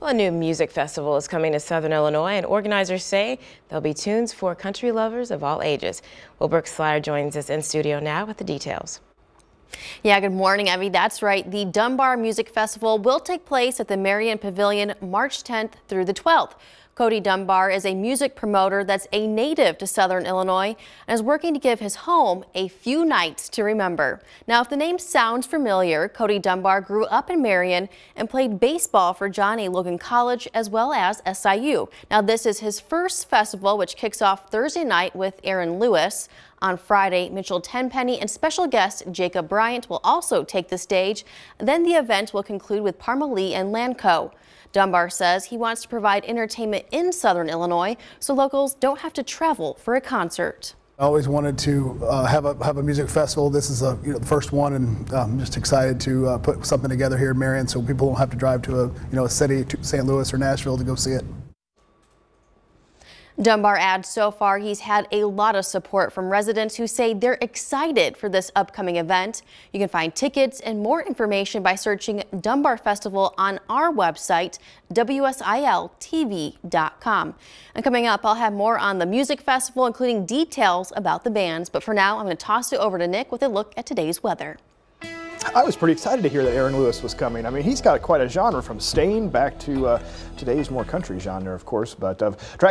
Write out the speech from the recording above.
Well, a new music festival is coming to Southern Illinois, and organizers say there'll be tunes for country lovers of all ages. Well, Brooke Slyer joins us in studio now with the details. Yeah, good morning, Evie. That's right. The Dunbar Music Festival will take place at the Marion Pavilion March 10th through the 12th. Cody Dunbar is a music promoter that's a native to Southern Illinois and is working to give his home a few nights to remember. Now, if the name sounds familiar, Cody Dunbar grew up in Marion and played baseball for John A. Logan College as well as SIU. Now, this is his first festival, which kicks off Thursday night with Aaron Lewis. On Friday, Mitchell Tenpenny and special guest Jacob Bryant will also take the stage. Then the event will conclude with Parmalee and Lanco. Dunbar says he wants to provide entertainment in Southern Illinois so locals don't have to travel for a concert. I always wanted to uh, have a have a music festival. This is a, you know, the first one, and I'm just excited to uh, put something together here in Marion, so people don't have to drive to a you know a city, to St. Louis or Nashville, to go see it. Dunbar adds so far he's had a lot of support from residents who say they're excited for this upcoming event. You can find tickets and more information by searching Dunbar Festival on our website, WSILTV.com. And coming up, I'll have more on the music festival, including details about the bands. But for now, I'm going to toss it over to Nick with a look at today's weather. I was pretty excited to hear that Aaron Lewis was coming. I mean, he's got quite a genre from Staind back to uh, today's more country genre, of course. But uh, track